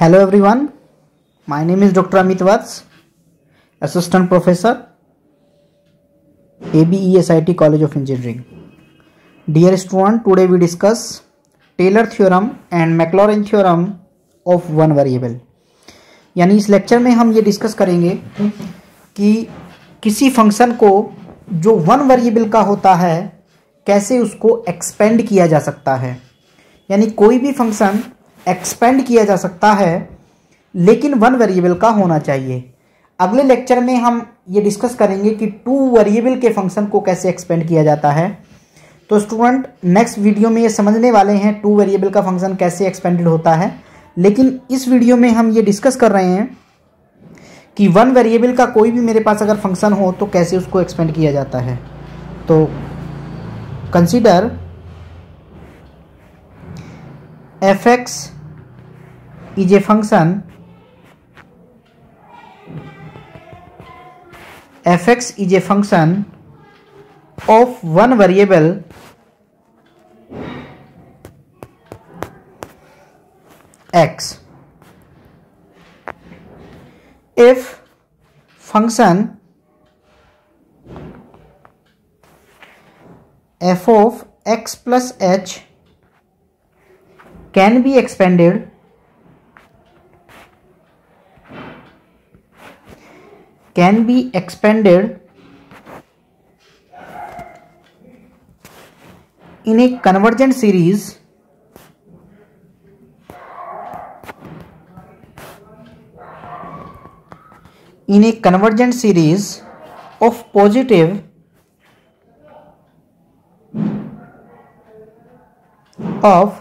Hello everyone my name is doctor Amit Vats assistant professor A B E S I T college of engineering dear student today we discuss Taylor theorem and Maclaurin theorem of one variable यानी इस lecture में हम ये discuss करेंगे कि किसी function को जो वन वेरिएबल का होता है कैसे उसको एक्सपेंड किया जा सकता है यानी कोई भी फंक्शन एक्सपेंड किया जा सकता है लेकिन वन वेरिएबल का होना चाहिए अगले लेक्चर में हम ये डिस्कस करेंगे कि टू वेरिएबल के फंक्शन को कैसे एक्सपेंड किया जाता है तो स्टूडेंट नेक्स्ट वीडियो में ये समझने वाले हैं टू वेरिएबल का फंक्शन कैसे एक्सपेंडेड होता है लेकिन इस वीडियो में हम ये डिस्कस कर रहे हैं कि वन वेरिएबल का कोई भी मेरे पास अगर फंक्शन हो तो कैसे उसको एक्सपेंड किया जाता है तो consider f(x) is a function of one variable x. If function f of x plus h can be expanded can be expanded in a convergent series in a convergent series of positive of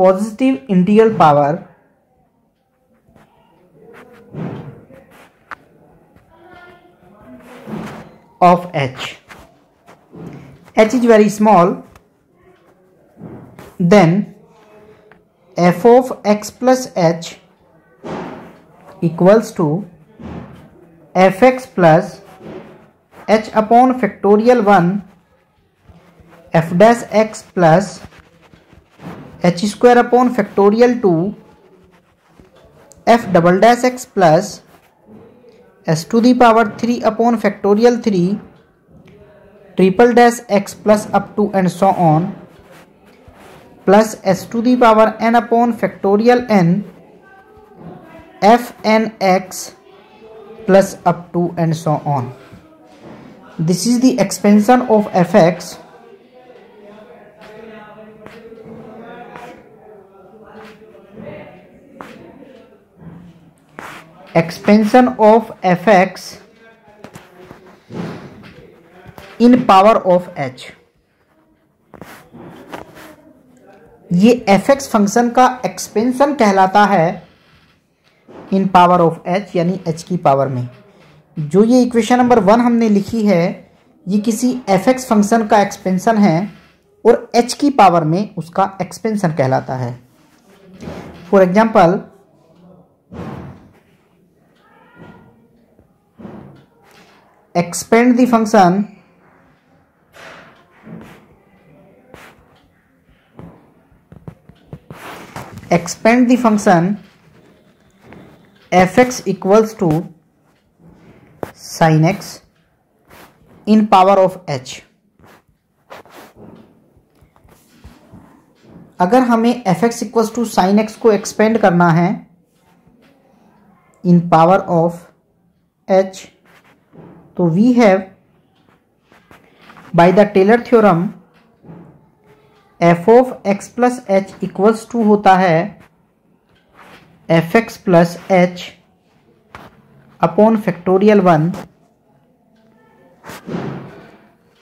positive integral power of h. h is very small then f of x plus h equals to fx plus h upon factorial 1 f dash x plus h square upon factorial 2 f double dash x plus s to the power 3 upon factorial 3 triple dash x plus up to and so on plus s to the power n upon factorial n f n x plus up to and so on. This is the expansion of fx expansion of F X in power of H ये F X function का expansion कहलाता है in power of H यानी H की power में जो ये equation number one हमने लिखी है ये किसी एफ एक्स फंक्शन का एक्सपेंशन है और एच की पावर में उसका एक्सपेंशन कहलाता है for example expand the function expand the function fx equals to sin x in power of h अगर हमें F X equals to sine X को एक्सपेंड करना है इन पावर ऑफ एच तो we have by the Taylor theorem F of X plus H equals to होता है F X plus H upon factorial one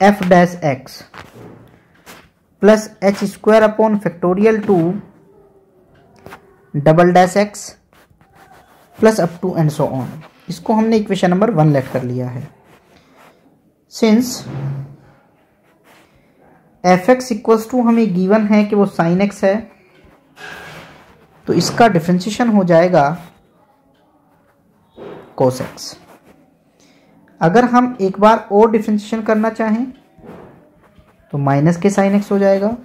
F dash X plus H square upon factorial two double dash X plus up to and so on इसको हमने equation number one let कर लिया है since F X equals to हमें given है कि वो sine x है तो इसका डिफ्रेंशिएशन हो जाएगा कोस एक्स अगर हम एक बार और डिफ्रेंशिएशन करना चाहें तो माइनस के साइन एक्स हो जाएगा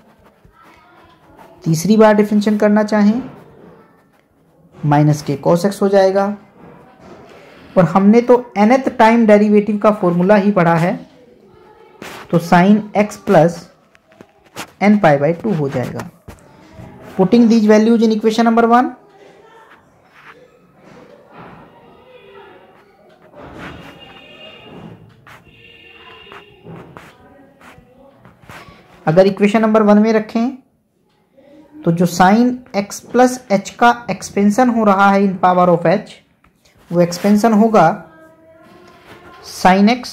तीसरी बार डिफ्रेंशिएशन करना चाहें माइनस के कोस एक्स हो जाएगा और हमने तो nth टाइम डेरिवेटिव का फॉर्मूला ही पढ़ा है तो sine X plus N pi by two हो जाएगा putting these values in equation number one अगर इक्वेशन नंबर वन में रखें तो जो साइन एक्स प्लस एच का एक्सपेंशन हो रहा है इन पावर ऑफ एच वो एक्सपेंशन होगा sine X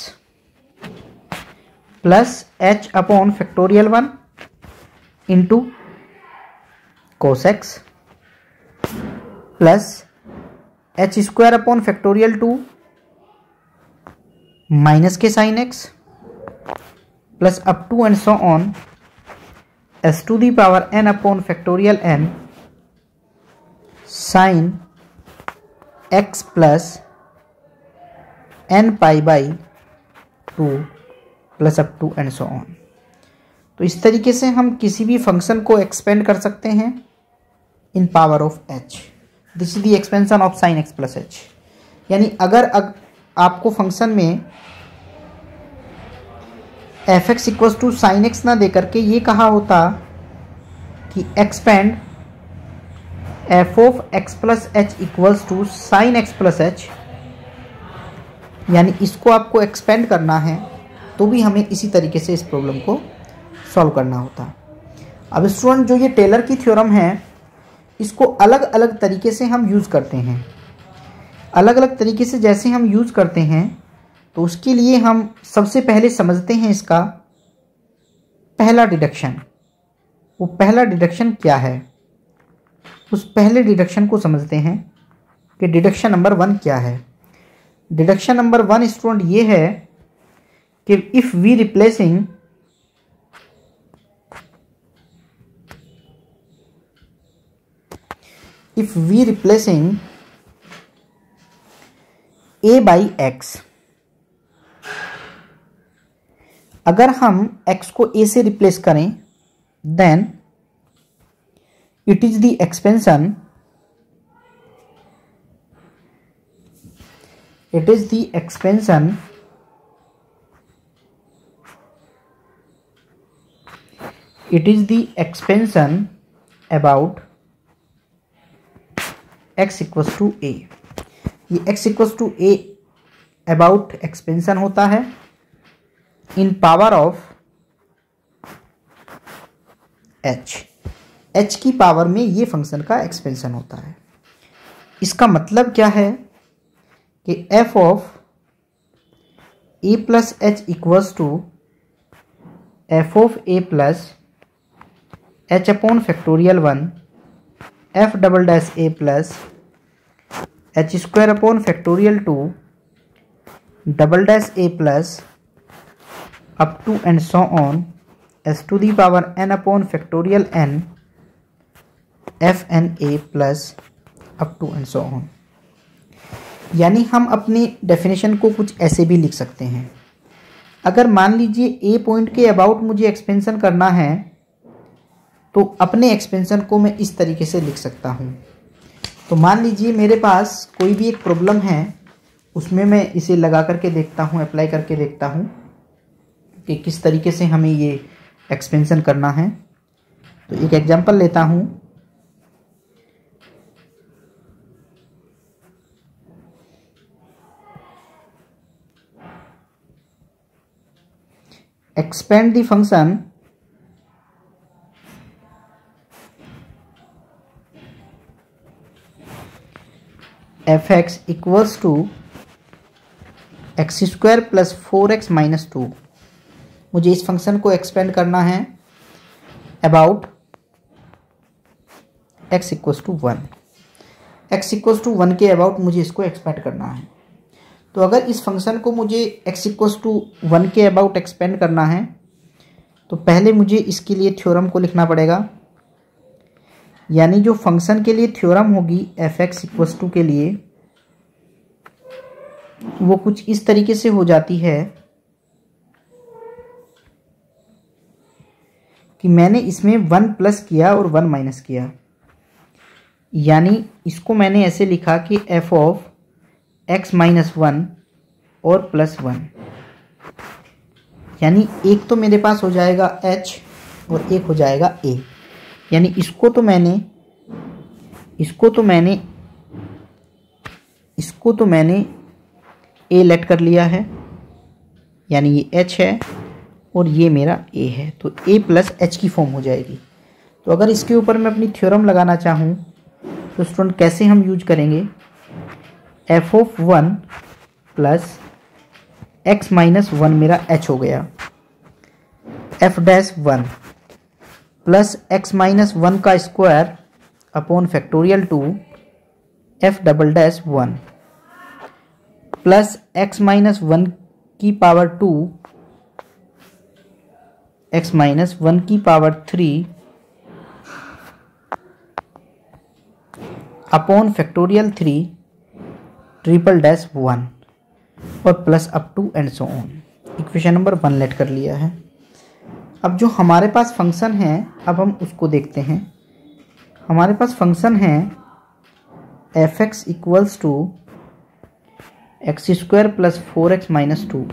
plus H upon factorial one into cos X plus H square upon factorial two minus के sine X plus up to and so on S to the power N upon factorial N sine X plus N pi by two plus up to and so on तो इस तरीके से हम किसी भी function को expand कर सकते हैं in power of H this is the expansion of sine X plus H यानी अगर अग, आपको फंक्शन में F X equals to sine X ना देकर के ये कहा होता कि expand F of X plus H equals to sine X plus H यानी इसको आपको एक्सपेंड करना है तो भी हमें इसी तरीके से इस प्रॉब्लम को सॉल्व करना होता है अब स्टूडेंट जो ये टेलर की थ्योरम है इसको अलग अलग तरीके से हम यूज़ करते हैं अलग अलग तरीके से जैसे हम यूज़ करते हैं तो उसके लिए हम सबसे पहले समझते हैं इसका पहला डिडक्शन वो पहला डिडक्शन क्या है तो पहले डिडक्शन को समझते हैं कि डिडक्शन नंबर वन क्या है डिडक्शन नंबर वन स्टूडेंट ये है कि if we replacing if we replacing A by X अगर हम एक्स को ए से रिप्लेस करें then it is the expansion it is the expansion it is the expansion about x equals to A ये x equals to A about expansion होता है in power of h H की power में ये function का expansion होता है इसका मतलब क्या है कि F of A plus H equals to F of A plus H upon factorial one F double dash A plus H square upon factorial two double dash A plus up to and so on S to the power N upon factorial N F N A plus up to and so on यानी हम अपनी definition को कुछ ऐसे भी लिख सकते हैं अगर मान लीजिए ए पॉइंट के अबाउट मुझे एक्सपेंसन करना है तो अपने एक्सपेंसन को मैं इस तरीके से लिख सकता हूँ तो मान लीजिए मेरे पास कोई भी एक प्रॉब्लम है उसमें मैं इसे लगा करके देखता हूँ अप्लाई करके देखता हूँ कि किस तरीके से हमें ये एक्सपेंसन करना है तो एक एग्जांपल लेता हूँ expand the F X equals to X square plus four X minus two मुझे इस फंक्शन को एक्सपेंड करना है about X equals to one X equals to one के अबाउट मुझे इसको एक्सपेंड करना है तो अगर इस फंक्शन को मुझे एक्स इक्वस टू वन के अबाउट एक्सपेंड करना है तो पहले मुझे इसके लिए थ्योरम को लिखना पड़ेगा यानी जो फंक्शन के लिए थ्योरम होगी एफ एक्स इक्वस टू के लिए वो कुछ इस तरीके से हो जाती है कि मैंने इसमें वन प्लस किया और वन माइनस किया यानी इसको मैंने ऐसे लिखा कि F of X minus one और प्लस वन यानी एक तो मेरे पास हो जाएगा एच और एक हो जाएगा ए यानी इसको तो मैंने इसको तो मैंने इसको तो मैंने ए लेट कर लिया है यानी ये एच है और ये मेरा ए है तो ए प्लस एच की फॉर्म हो जाएगी तो अगर इसके ऊपर मैं अपनी थ्योरम लगाना चाहूँ तो स्टूडेंट कैसे हम यूज करेंगे F of one plus X minus one मेरा एच हो गया F dash one plus X minus one का square upon factorial two F double dash one plus X minus one की power two X minus one की power three upon factorial three triple dash one और plus up to and so on equation number one let कर लिया है अब जो हमारे पास फंक्शन है अब हम उसको देखते हैं हमारे पास फंक्शन है F X equals to X square plus four X minus two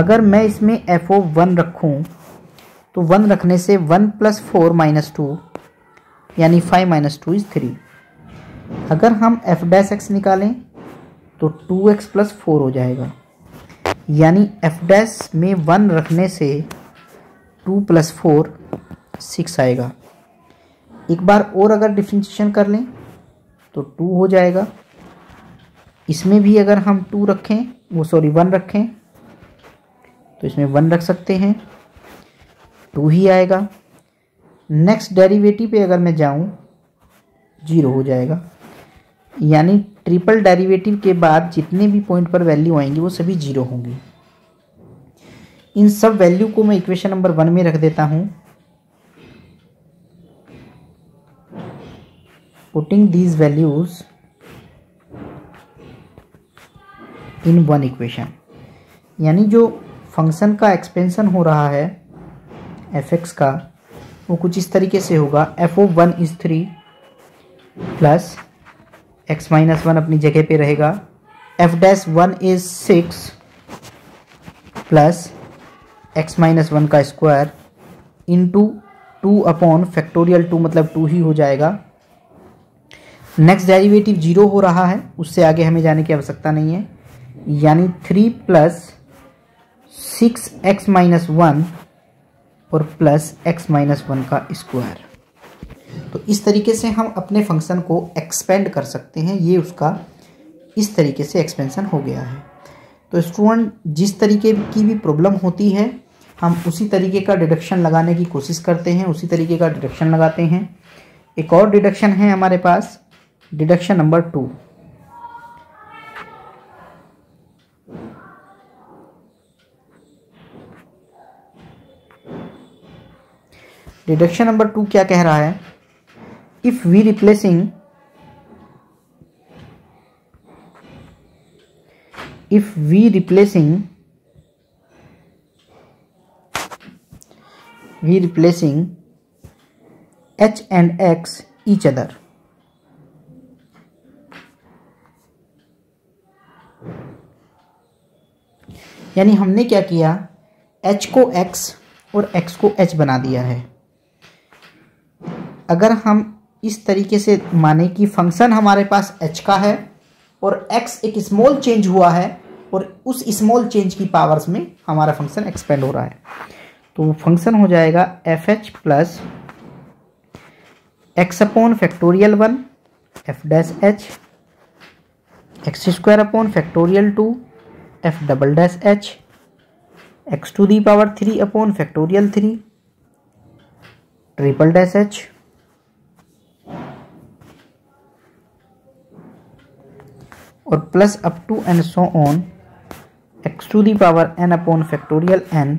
अगर मैं इसमें एफ ओ वन रखूँ तो वन रखने से one plus four minus two यानी five minus two is three अगर हम एफ डैश एक्स निकालें तो टू एक्स प्लस फोर हो जाएगा यानी एफ डैस में वन रखने से टू प्लस फोर सिक्स आएगा एक बार और अगर डिफ्रेंशिएशन कर लें तो टू हो जाएगा इसमें भी अगर हम टू रखें वो सॉरी वन रखें तो इसमें वन रख सकते हैं टू ही आएगा नेक्स्ट डेरिवेटिव पे अगर मैं जाऊं जीरो हो जाएगा यानी ट्रिपल डेरिवेटिव के बाद जितने भी पॉइंट पर वैल्यू आएंगी वो सभी जीरो होंगी इन सब वैल्यू को मैं इक्वेशन नंबर वन में रख देता हूँ putting these values in one equation यानी जो फंक्शन का एक्सपेंशन हो रहा है एफ एक्स का वो कुछ इस तरीके से होगा F of one is three plus X minus one अपनी जगह पे रहेगा F dash one is six plus X minus one का square into two upon factorial two मतलब टू ही हो जाएगा नेक्स्ट डेरिवेटिव जीरो हो रहा है उससे आगे हमें जाने की आवश्यकता नहीं है यानी three plus six X minus one और प्लस एक्स माइनस वन का स्क्वायर तो इस तरीके से हम अपने फंक्शन को एक्सपेंड कर सकते हैं ये उसका इस तरीके से एक्सपेंशन हो गया है तो स्टूडेंट जिस तरीके की भी प्रॉब्लम होती है हम उसी तरीके का डिडक्शन लगाने की कोशिश करते हैं उसी तरीके का डिडक्शन लगाते हैं एक और डिडक्शन है हमारे पास deduction number two deduction number two क्या कह रहा है if we replacing if we replacing we replacing h and x each other यानी हमने क्या किया h को x और x को h बना दिया है अगर हम इस तरीके से माने कि फंक्शन हमारे पास एच का है और एक्स एक स्मॉल चेंज हुआ है और उस स्मॉल चेंज की पावर्स में हमारा फंक्शन एक्सपेंड हो रहा है तो फंक्शन हो जाएगा F H plus X upon factorial one F dash H X square upon factorial two F double dash H X to the power three upon factorial three triple dash H और plus up to and so on X to the power N upon factorial N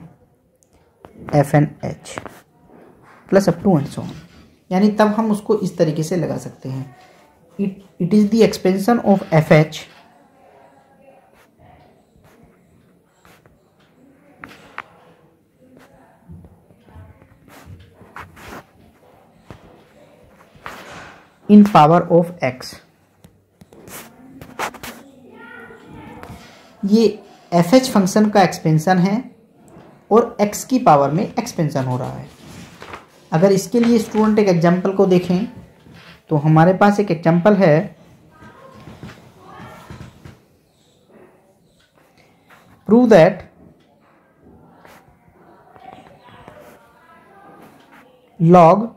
F N H plus up to and so on यानी तब हम उसको इस तरीके से लगा सकते हैं it it is the expansion of F H in power of X ये एफ एच फंक्शन का एक्सपेंशन है और एक्स की पावर में एक्सपेंशन हो रहा है अगर इसके लिए स्टूडेंट एक एग्जाम्पल को देखें तो हमारे पास एक एग्जाम्पल है prove that log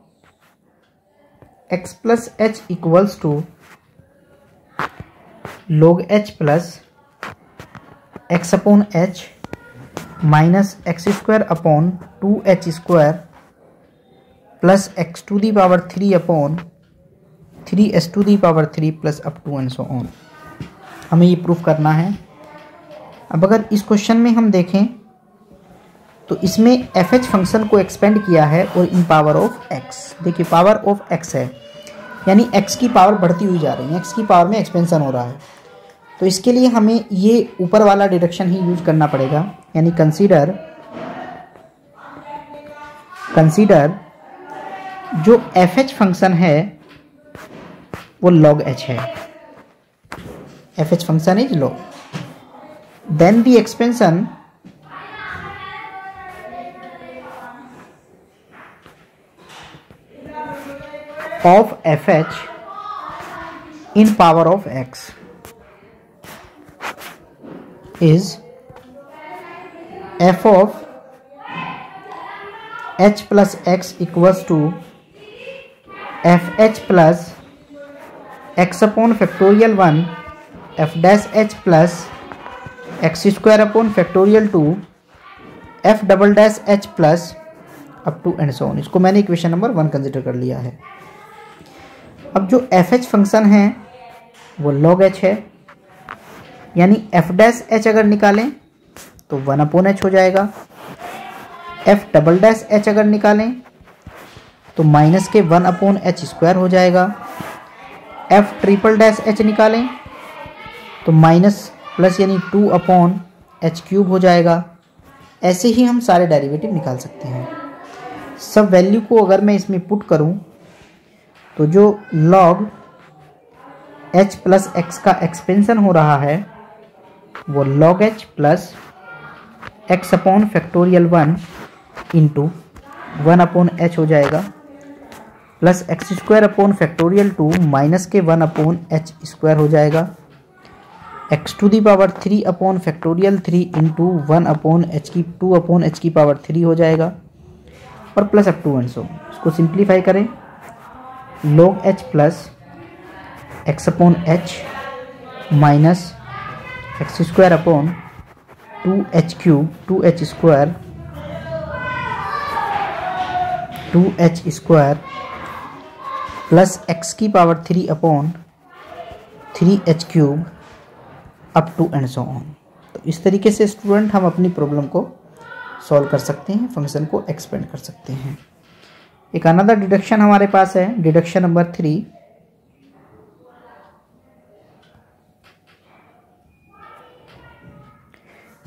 x plus H equals to log H plus X upon H minus X square upon two H square plus X to the power three upon three S to the power three plus up to and so on हमें ये proof करना है अब अगर इस question में हम देखें तो इसमें एफ एच फंक्शन को एक्सपेंड किया है और इन पावर ऑफ एक्स देखिए पावर ऑफ एक्स है यानी एक्स की पावर बढ़ती हुई जा रही है एक्स की पावर में एक्सपेंसन हो रहा है तो इसके लिए हमें ये ऊपर वाला डिडक्शन ही यूज करना पड़ेगा यानी कंसीडर कंसीडर जो एफ एच फंक्शन है वो लॉग एच है F H function is log then the expansion F H in power of X is f of h plus x equals to f h plus x upon factorial 1 f dash h plus x square upon factorial 2 f double dash H plus up to and so on इसको मैंने equation number one consider कर लिया है अब जो F H function है वो log H है यानी एफ डैश एच अगर निकालें तो वन अपोन एच हो जाएगा एफ डबल डैश एच अगर निकालें तो माइनस के वन अपोन एच स्क्वायर हो जाएगा एफ ट्रिपल डैश एच निकालें तो माइनस प्लस यानी टू अपॉन एच क्यूब हो जाएगा ऐसे ही हम सारे डेरिवेटिव निकाल सकते हैं सब वैल्यू को अगर मैं इसमें पुट करूं तो जो लॉग एच प्लस एक्स का एक्सपेंशन हो रहा है वो log h plus X upon factorial one into one upon H हो जाएगा plus X square upon factorial two minus के वन अपॉन एच स्क्वायर हो जाएगा X to the power three upon factorial three into one upon H की two upon H की power three हो जाएगा और plus up to one so इसको simplify करें log h plus x upon h minus x square upon two h cube two h square two h square plus x की power three upon three h cube up to and so on तो इस तरीके से student हम अपनी problem को solve कर सकते हैं फंक्शन को एक्सपेंड कर सकते हैं एक अनदर डिडक्शन हमारे पास है डिडक्शन नंबर थ्री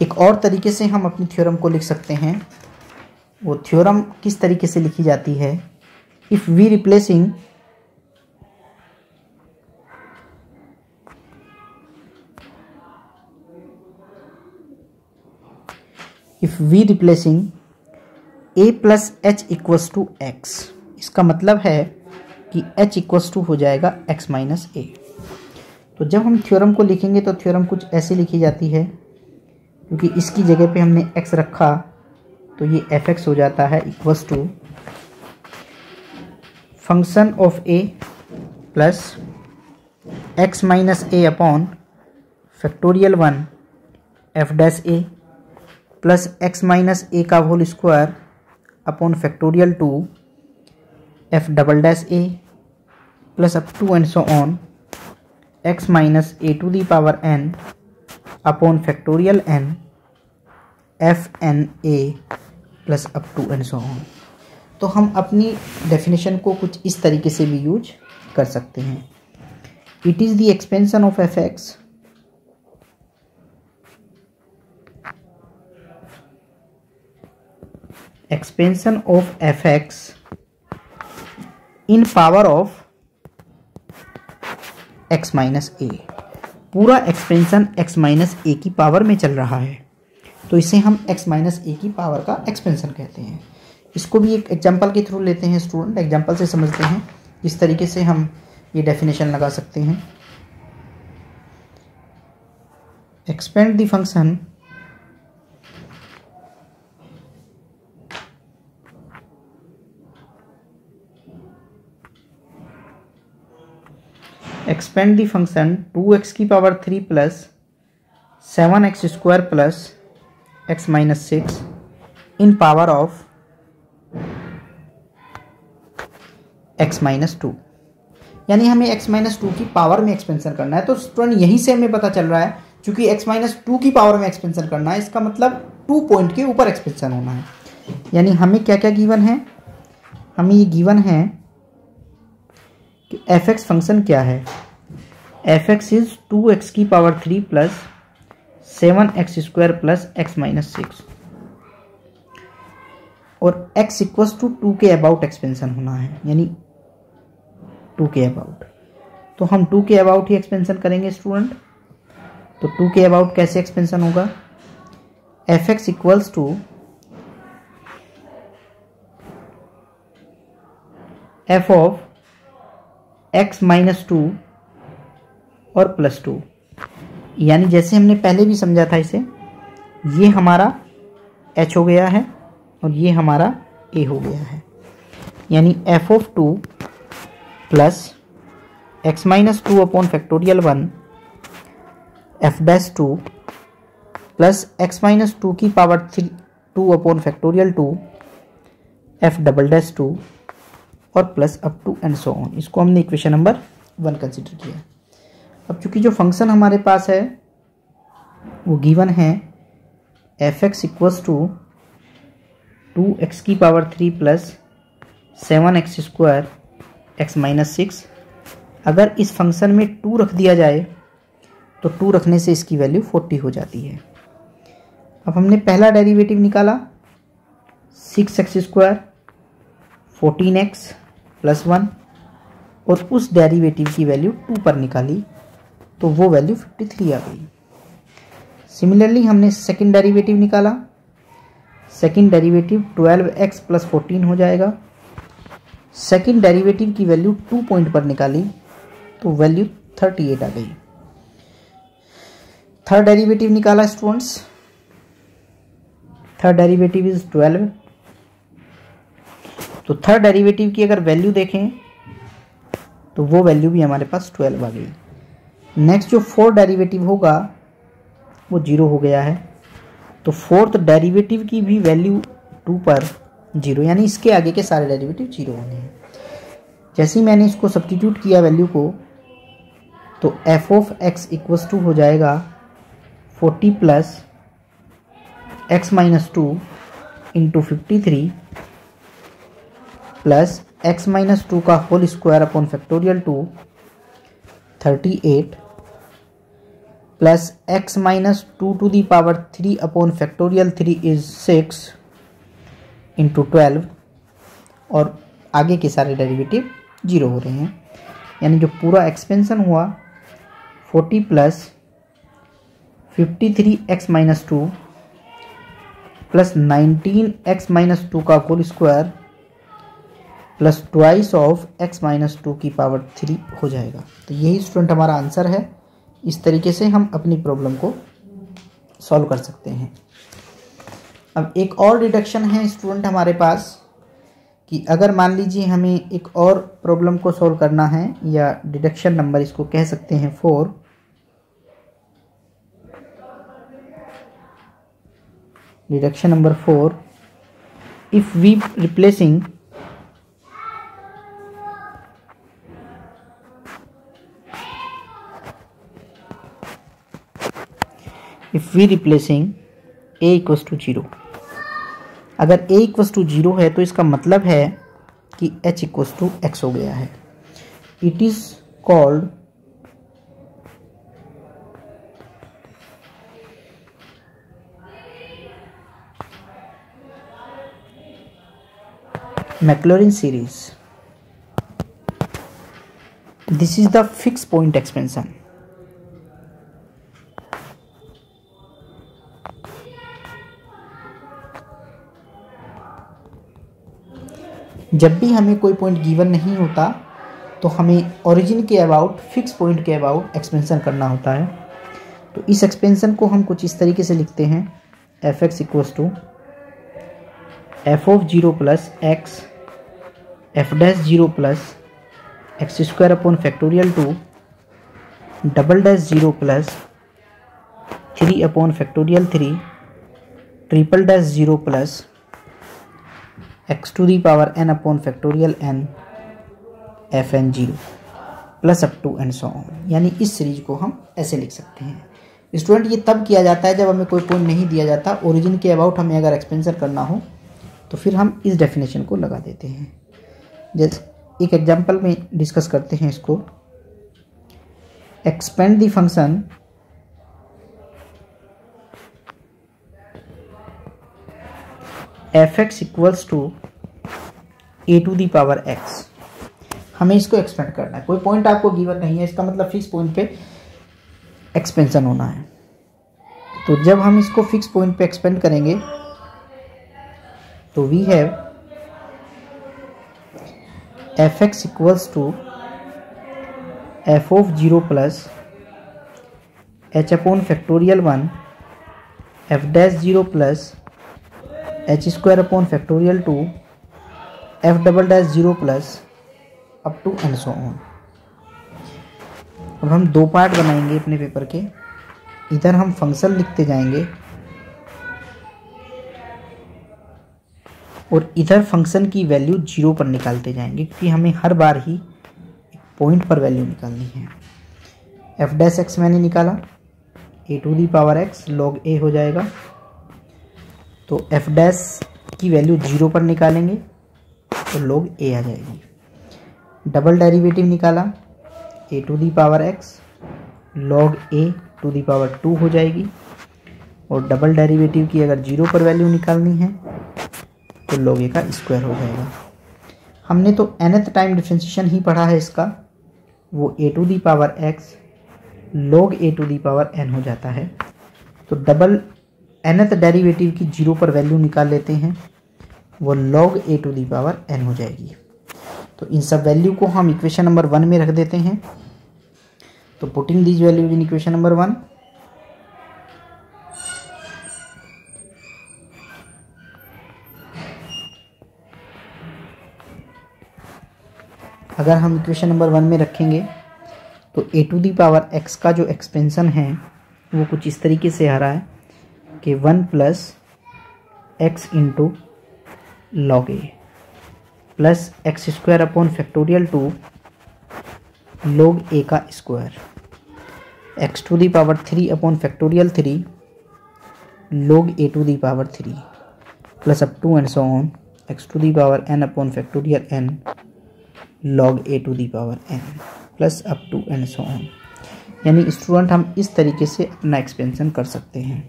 एक और तरीके से हम अपनी थ्योरम को लिख सकते हैं वो थ्योरम किस तरीके से लिखी जाती है if we replacing if we replacing a plus h equals to x इसका मतलब है कि h इक्वस टू हो जाएगा x माइनस ए तो जब हम थ्योरम को लिखेंगे तो थ्योरम कुछ ऐसे लिखी जाती है क्योंकि इसकी जगह पे हमने x रखा तो ये एफ एक्स हो जाता है equals to function of a plus x minus a upon factorial one f dash a plus x minus a का whole square upon factorial two f double dash a plus up to and so on x minus a to the power n upon factorial n f n a plus up to n so on तो हम अपनी definition को कुछ इस तरीके से भी use कर सकते हैं it is the expansion of f x expansion of f x in power of x minus a पूरा एक्सपेंशन एक्स माइनस ए की पावर में चल रहा है तो इसे हम एक्स माइनस ए की पावर का एक्सपेंशन कहते हैं इसको भी एक एग्जाम्पल के थ्रू लेते हैं स्टूडेंट एग्जाम्पल से समझते हैं किस तरीके से हम ये डेफिनेशन लगा सकते हैं expand the function expand the function two x की power three plus seven x square plus x minus six in power of x minus two यानी हमें एक्स माइनस टू की पावर में एक्सपेंशन करना है तो स्टूडेंट यहीं से हमें पता चल रहा है चूंकि एक्स माइनस टू की पावर में एक्सपेंशन करना है इसका मतलब टू पॉइंट के ऊपर एक्सपेंशन होना है यानी हमें क्या क्या गिवन है हमें ये गिवन है कि एफ एक्स फंक्शन क्या है f x is two x की power three plus seven x square plus x minus six और x इक्वस टू टू के अबाउट एक्सपेंशन होना है यानी टू के अबाउट तो हम टू के अबाउट ही एक्सपेंशन करेंगे स्टूडेंट तो टू के अबाउट कैसे एक्सपेंशन होगा f x equals to f of x minus two और प्लस टू यानी जैसे हमने पहले भी समझा था इसे ये हमारा एच हो गया है और ये हमारा ए हो गया है यानी f of two plus x minus two upon factorial one f dash two plus x minus two की power three two upon factorial two f double dash two और plus up to and so on इसको हमने equation number one consider किया अब चूँकि जो function हमारे पास है वो गिवन है f x equals to two x की power three plus seven x square x minus six अगर इस फंक्शन में टू रख दिया जाए तो टू रखने से इसकी वैल्यू फोर्टी हो जाती है अब हमने पहला डेरिवेटिव निकाला six x square fourteen x plus one और उस डेरिवेटिव की वैल्यू टू पर निकाली तो वो वैल्यू 53 आ गई सिमिलरली हमने सेकेंड डेरिवेटिव निकाला second derivative 12x x plus fourteen हो जाएगा सेकेंड डेरिवेटिव की वैल्यू टू पॉइंट पर निकाली तो वैल्यू थर्टी एट आ गई थर्ड डेरिवेटिव निकाला students third derivative is twelve तो थर्ड डेरिवेटिव की अगर वैल्यू देखें तो वो वैल्यू भी हमारे पास ट्वेल्व आ गई नेक्स्ट जो फोर्थ डेरिवेटिव होगा वो जीरो हो गया है तो फोर्थ डेरिवेटिव की भी वैल्यू टू पर जीरो यानी इसके आगे के सारे डेरिवेटिव जीरो होने हैं जैसे ही मैंने इसको सब्सटीट्यूट किया वैल्यू को तो f of x equals to हो जाएगा forty plus x minus two into fifty three plus x minus two का whole square upon factorial two thirty eight plus x minus two to the power three upon factorial three is six into twelve और आगे के सारे derivative zero हो रहे हैं यानी जो पूरा एक्सपेंसन हुआ forty plus fifty three x minus two plus nineteen x minus two का whole square plus twice of x minus two की पावर थ्री हो जाएगा तो यही स्टूडेंट हमारा आंसर है इस तरीके से हम अपनी प्रॉब्लम को सॉल्व कर सकते हैं अब एक और डिडक्शन है स्टूडेंट हमारे पास कि अगर मान लीजिए हमें एक और प्रॉब्लम को सॉल्व करना है या डिडक्शन नंबर इसको कह सकते हैं for deduction number four if we replacing if we replacing a equals to zero अगर ए इक्वस टू जीरो है तो इसका मतलब है कि एच इक्वस टू एक्स हो गया है it is called Maclaurin series this is the fix point expansion जब भी हमें कोई पॉइंट गिवन नहीं होता तो हमें ओरिजिन के अबाउट फिक्स पॉइंट के अबाउट एक्सपेंसन करना होता है तो इस एक्सपेंसन को हम कुछ इस तरीके से लिखते हैं f x equals to f of zero plus x f dash zero plus x square upon factorial two double dash zero plus three upon factorial three triple dash zero plus x to the power n upon factorial n f n zero plus up to n so on यानी इस series को हम ऐसे लिख सकते हैं student ये तब किया जाता है जब हमें कोई पॉइंट नहीं दिया जाता ओरिजिन के अबाउट हमें अगर एक्सपेंसर करना हो तो फिर हम इस डेफिनेशन को लगा देते हैं जैसे एक एग्जांपल में डिस्कस करते हैं इसको expand the function f x equals to a to the power x हमें इसको एक्सपेंड करना है कोई पॉइंट आपको गिवन नहीं है इसका मतलब फिक्स पॉइंट पे एक्सपेंशन होना है तो जब हम इसको फिक्स पॉइंट पे एक्सपेंड करेंगे तो we have f x equals to f of zero plus h upon factorial one f dash zero plus h square upon factorial two f double dash zero plus up to n so on अब हम दो part बनाएंगे अपने paper के इधर हम function लिखते जाएंगे और इधर फंक्शन की वैल्यू जीरो पर निकालते जाएंगे क्योंकि हमें हर बार ही एक पॉइंट पर वैल्यू निकालनी है एफ डैश एक्स मैंने निकाला a to the power x log a हो जाएगा तो एफ डैस की वैल्यू जीरो पर निकालेंगे तो लोग ए आ जाएगी डबल डेरिवेटिव निकाला a to the power x log a to the power two हो जाएगी और डबल डेरिवेटिव की अगर जीरो पर वैल्यू निकालनी है तो लॉग ए का स्क्वायर हो जाएगा हमने तो एनथ टाइम डिफ्रेंसीशन ही पढ़ा है इसका वो a to the power x log a to the power n हो जाता है तो डबल एनथ डेरिवेटिव तो की जीरो पर वैल्यू निकाल लेते हैं वो log a to the power n हो जाएगी तो इन सब वैल्यू को हम इक्वेशन नंबर वन में रख देते हैं तो putting these value in equation number one अगर हम इक्वेशन नंबर वन में रखेंगे तो a to the power x का जो एक्सपेंशन है वो कुछ इस तरीके से आ रहा है कि one plus x into log a plus x square upon factorial two log a का square x to the power three upon factorial three log a to the power three plus up to and so on x to the power n upon factorial n log a to the power n plus up to and so on यानी student हम इस तरीके से अपना expansion कर सकते हैं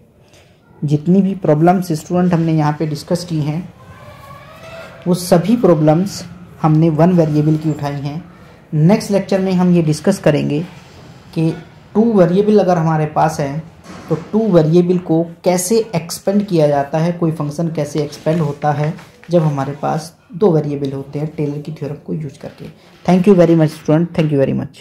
जितनी भी प्रॉब्लम्स स्टूडेंट हमने यहाँ पे डिस्कस की हैं वो सभी प्रॉब्लम्स हमने वन वेरिएबल की उठाई हैं नेक्स्ट लेक्चर में हम ये डिस्कस करेंगे कि टू वेरिएबल अगर हमारे पास है तो टू वेरिएबल को कैसे एक्सपेंड किया जाता है कोई फंक्शन कैसे एक्सपेंड होता है जब हमारे पास दो वेरिएबल होते हैं टेलर की थ्योरम को यूज करके thank you very much student thank you very much